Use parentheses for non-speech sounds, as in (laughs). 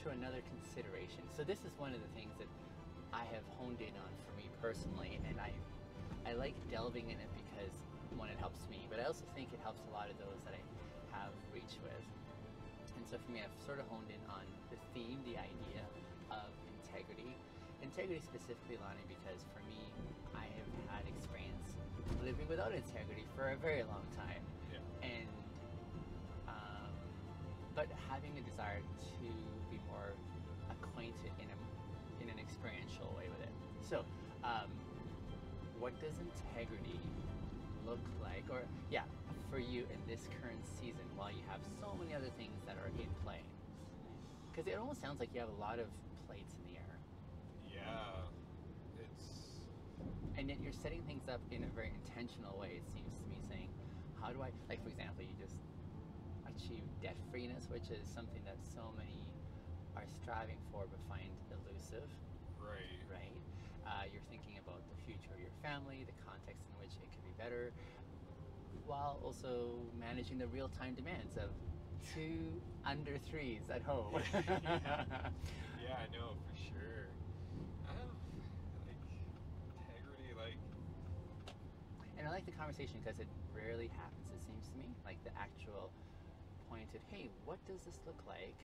through another consideration. So this is one of the things that I have honed in on for me personally, and I I like delving in it because one, it helps me, but I also think it helps a lot of those that I have reached with. And so for me, I've sort of honed in on the theme, the idea of integrity. Integrity specifically, Lonnie, because for me, I have had experience living without integrity for a very long time. Yeah. And, but having a desire to be more acquainted in, a, in an experiential way with it. So, um, what does integrity look like? Or, yeah, for you in this current season while you have so many other things that are in play? Because it almost sounds like you have a lot of plates in the air. Yeah. It's and yet you're setting things up in a very intentional way it seems to me saying how do i like for example you just achieve debt freeness which is something that so many are striving for but find elusive right. right uh, you're thinking about the future of your family the context in which it could be better while also managing the real-time demands of two under threes at home (laughs) yeah. (laughs) yeah, I know for sure. Um, like integrity, like And I like the conversation because it rarely happens, it seems to me. Like the actual hey, what does this look like?